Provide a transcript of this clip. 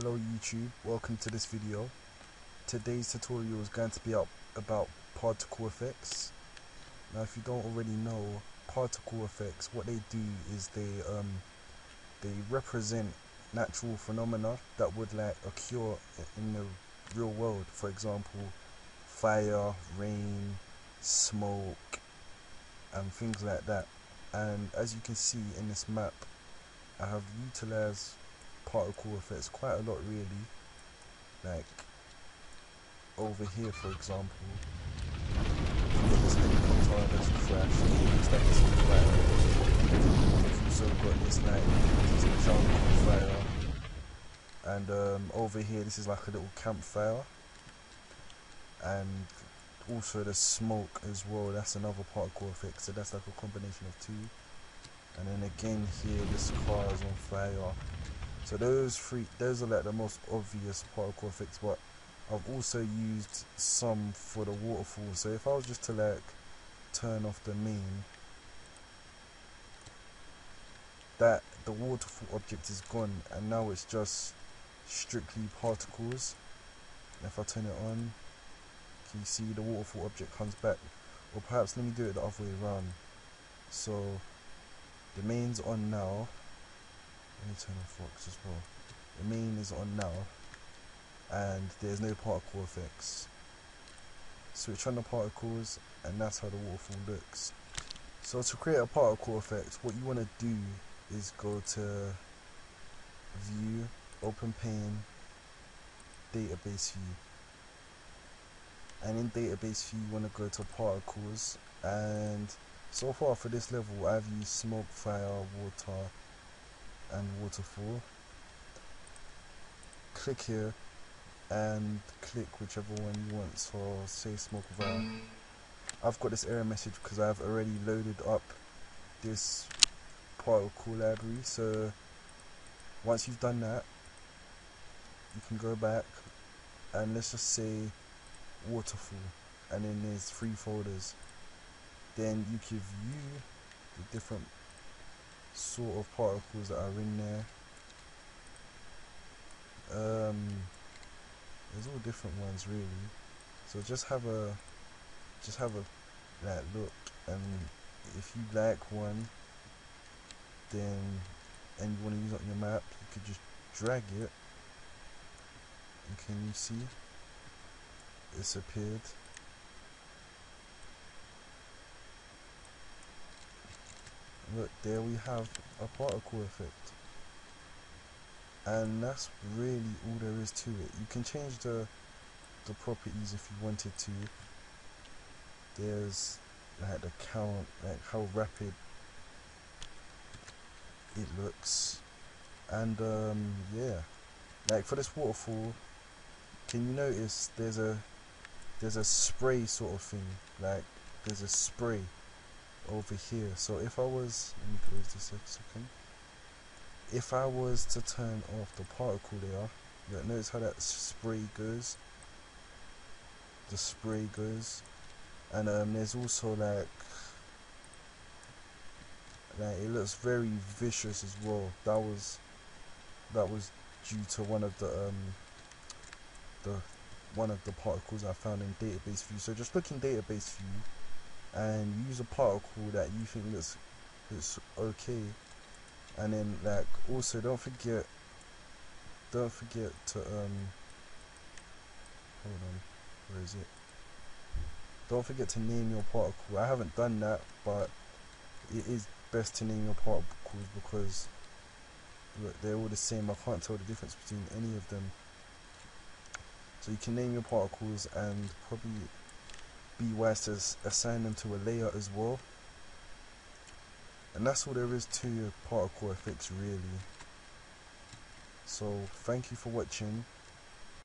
Hello YouTube, welcome to this video. Today's tutorial is going to be up about particle effects. Now if you don't already know, particle effects, what they do is they um they represent natural phenomena that would like occur in the real world. For example, fire, rain, smoke, and things like that. And as you can see in this map, I have utilized particle effects quite a lot really. Like over here for example. This it's fire. Also got this like this fire. And um, over here this is like a little campfire. And also the smoke as well. That's another particle effect. So that's like a combination of two. And then again here this car is on fire so those three, those are like the most obvious particle effects. But I've also used some for the waterfall. So if I was just to like turn off the main, that the waterfall object is gone, and now it's just strictly particles. If I turn it on, can you see the waterfall object comes back? Or perhaps let me do it the other way around. So the main's on now let me turn off rocks as well. The main is on now, and there's no particle effects. Switch on the particles, and that's how the waterfall looks. So to create a particle effect, what you want to do is go to View, Open Pane, Database View. And in Database View, you want to go to Particles, and so far for this level, I've used Smoke, Fire, Water, and waterfall. Click here and click whichever one you want so say smoke fire I've got this error message because I've already loaded up this particle library so once you've done that you can go back and let's just say waterfall and then there's three folders. Then you can view the different sort of particles that are in there. Um, there's all different ones really. So just have a just have a like look and if you like one then and you want to use it on your map you could just drag it and can you see it's appeared look there we have a particle effect. And that's really all there is to it. You can change the the properties if you wanted to. There's like the count like how rapid it looks. And um, yeah. Like for this waterfall can you notice there's a there's a spray sort of thing? Like there's a spray over here. So if I was let me close this a second if I was to turn off the particle layer notice how that spray goes? The spray goes. And um, there's also like like it looks very vicious as well. That was that was due to one of the um the one of the particles I found in database view. So just look in database view and use a particle that you think looks looks okay. And then like also don't forget don't forget to um hold on where is it? Don't forget to name your particle. I haven't done that but it is best to name your particles because they're all the same. I can't tell the difference between any of them. So you can name your particles and probably be wise to assign them to a layer as well. And that's all there is to your particle effects really. So thank you for watching